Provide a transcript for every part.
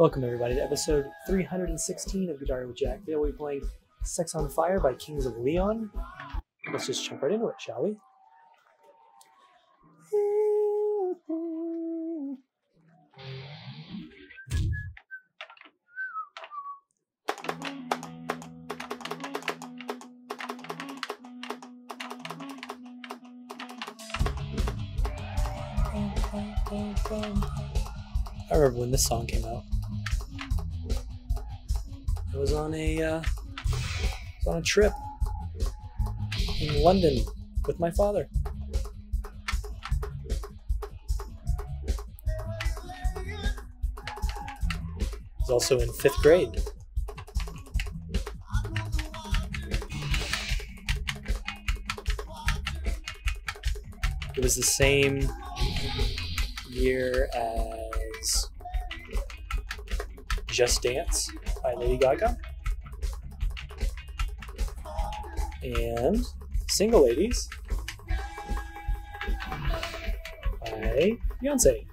Welcome everybody to episode 316 of Guitar with Jack. Today we'll be playing Sex on Fire by Kings of Leon. Let's just jump right into it, shall we? I remember when this song came out. I was on a uh, was on a trip in London with my father. I was also in fifth grade. It was the same year as Just Dance by Lady Gaga and Single Ladies by Beyonce.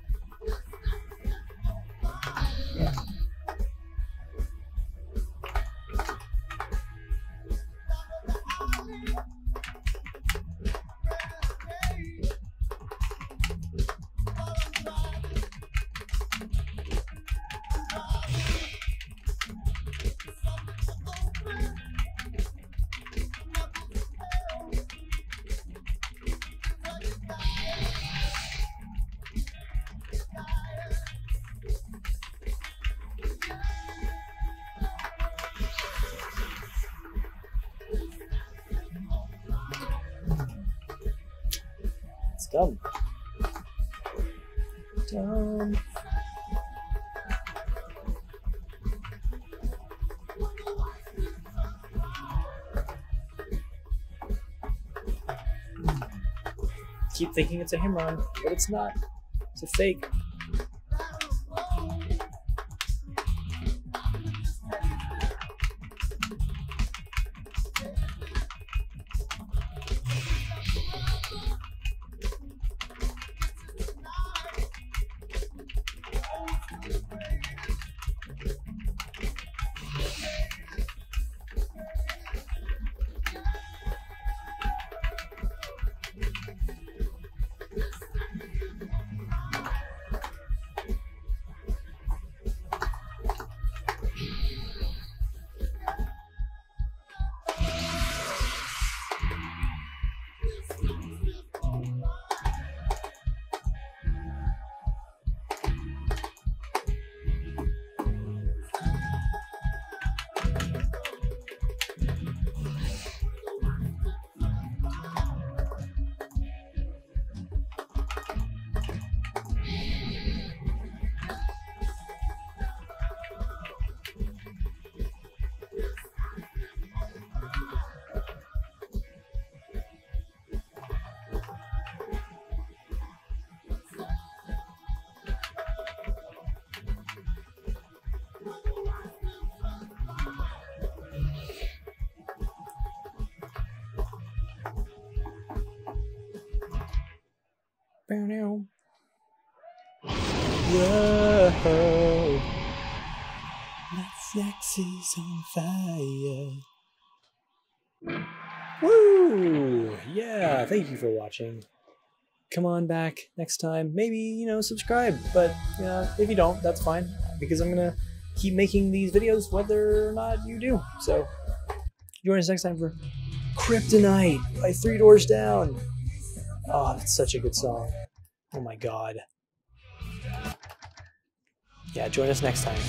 It's dumb. Dumb. Keep thinking it's a him run, but it's not. It's a fake. Whoa. My sex is on fire. Woo! Yeah, thank you for watching. Come on back next time. Maybe, you know, subscribe. But, you know, if you don't, that's fine. Because I'm going to keep making these videos whether or not you do. So, join us next time for Kryptonite by Three Doors Down. Oh, that's such a good song. Oh my god. Yeah, join us next time.